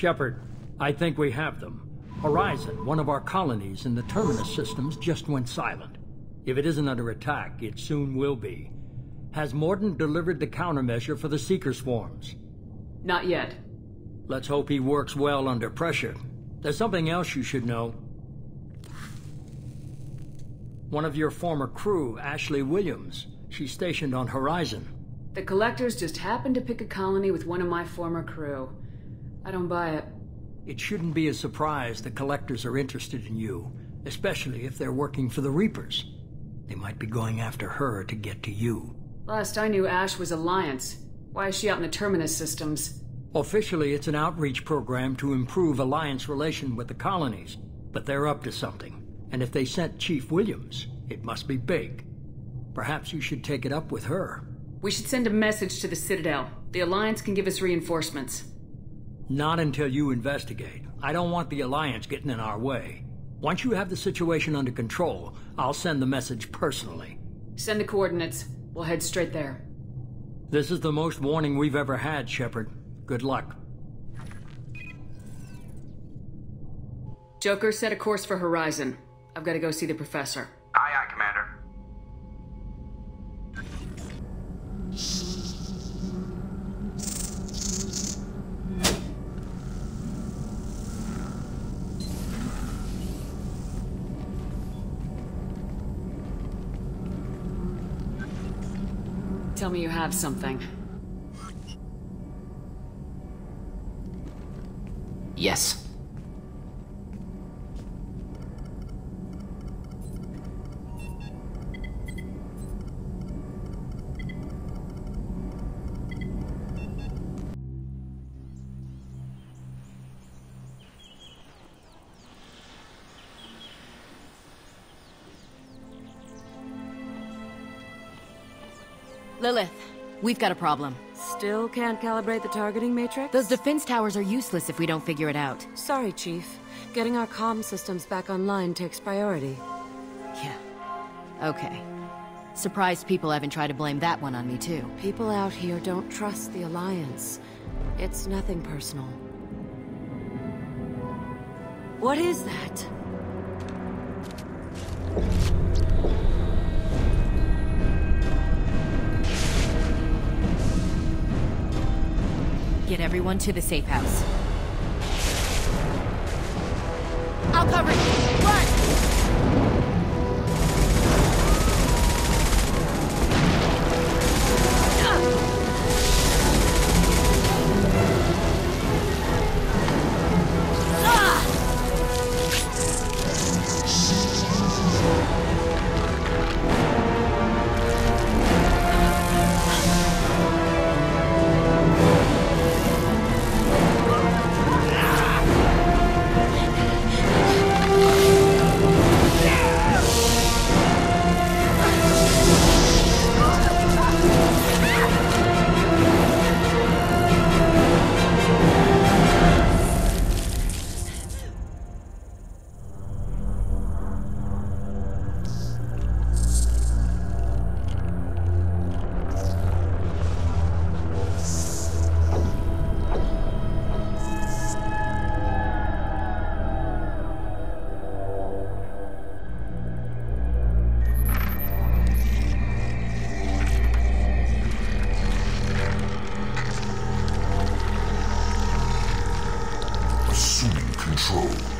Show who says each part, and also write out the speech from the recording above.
Speaker 1: Shepard, I think we have them. Horizon, one of our colonies in the Terminus systems, just went silent. If it isn't under attack, it soon will be. Has Mordin delivered the countermeasure for the Seeker swarms?
Speaker 2: Not yet.
Speaker 1: Let's hope he works well under pressure. There's something else you should know. One of your former crew, Ashley Williams, she's stationed on Horizon.
Speaker 2: The Collectors just happened to pick a colony with one of my former crew. I don't buy it.
Speaker 1: It shouldn't be a surprise the Collectors are interested in you, especially if they're working for the Reapers. They might be going after her to get to you.
Speaker 2: Last I knew, Ash was Alliance. Why is she out in the Terminus systems?
Speaker 1: Officially, it's an outreach program to improve Alliance relation with the colonies, but they're up to something. And if they sent Chief Williams, it must be big. Perhaps you should take it up with her.
Speaker 2: We should send a message to the Citadel. The Alliance can give us reinforcements.
Speaker 1: Not until you investigate. I don't want the Alliance getting in our way. Once you have the situation under control, I'll send the message personally.
Speaker 2: Send the coordinates. We'll head straight there.
Speaker 1: This is the most warning we've ever had, Shepard. Good luck.
Speaker 2: Joker, set a course for Horizon. I've got to go see the professor. Tell me you have something.
Speaker 3: Yes. Lilith, we've got a problem.
Speaker 4: Still can't calibrate the targeting matrix?
Speaker 3: Those defense towers are useless if we don't figure it out.
Speaker 4: Sorry, Chief. Getting our comm systems back online takes priority.
Speaker 3: Yeah. Okay. Surprised people haven't tried to blame that one on me, too.
Speaker 4: People out here don't trust the Alliance. It's nothing personal. What is that?
Speaker 3: Get everyone to the safe house.
Speaker 5: Assuming control.